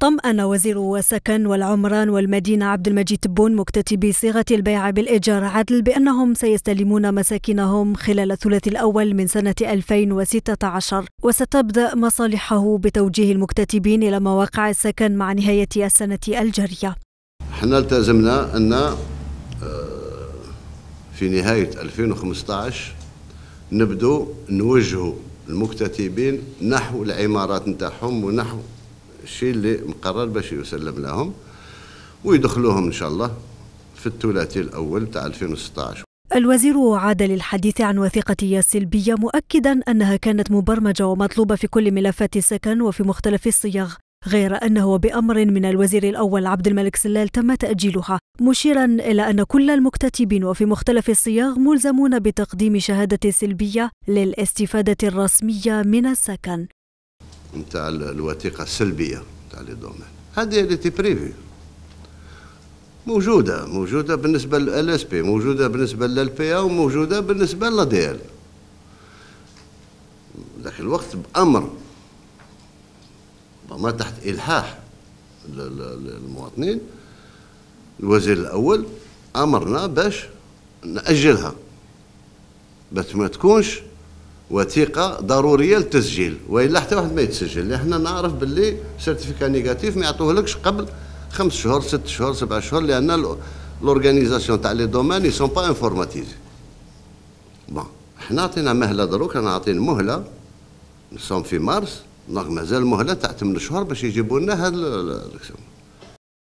طمأن وزير السكن والعمران والمدينة عبد المجيد تبون مكتتبي صيغة البيع بالإيجار عدل بأنهم سيستلمون مساكنهم خلال الثلاث الأول من سنة 2016 وستبدأ مصالحه بتوجيه المكتتبين إلى مواقع السكن مع نهاية السنة الجارية. إحنا التزمنا أن آه، في نهاية 2015 نبدو نوجهوا المكتتبين نحو العمارات نتاعهم ونحو الشيء اللي مقرر باش يسلم لهم ويدخلوهم إن شاء الله في الثلاثي الأول تاع 2016 الوزير عاد للحديث عن وثيقته السلبية مؤكدا أنها كانت مبرمجة ومطلوبة في كل ملفات السكن وفي مختلف الصيغ غير أنه بأمر من الوزير الأول عبد الملك سلال تم تأجيلها مشيرا إلى أن كل المكتتبين وفي مختلف الصيغ ملزمون بتقديم شهادة سلبية للاستفادة الرسمية من السكن. نتاع الوثيقة السلبية نتاع لي دومين. هذه اللي تي بريفي موجودة موجودة بالنسبة لل اس بي موجودة بالنسبة لل بي وموجودة بالنسبة لل دي ال ذاك الوقت بأمر ما تحت إلحاح المواطنين. الوزير الأول أمرنا باش نأجلها. باش ما تكونش وثيقة ضرورية للتسجيل وإلا حتى واحد ما يتسجل إحنا نعرف باللي certificat négatif ما يعطوهلكش قبل خمس شهور ست شهور سبع شهور لأن l'organisation تاع les domaines ils sont pas informatisés bon إحنا عطينا مهلة دروك أنا عاطين مهلة نصوم في مارس مازال مهلة تاع 8 شهور باش يجيبوا لنا هذا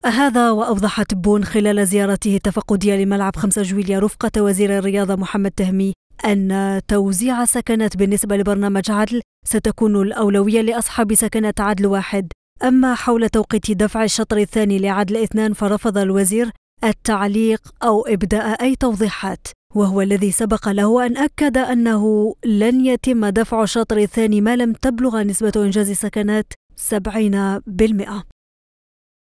هذا وأوضح تبون خلال زيارته التفقدية لملعب 5 جويليا رفقة وزير الرياضة محمد تهمي. أن توزيع سكنات بالنسبة لبرنامج عدل ستكون الأولوية لأصحاب سكنة عدل واحد. أما حول توقيت دفع الشطر الثاني لعدل اثنان فرفض الوزير التعليق أو إبداء أي توضيحات وهو الذي سبق له أن أكد أنه لن يتم دفع الشطر الثاني ما لم تبلغ نسبة إنجاز سكنات 70%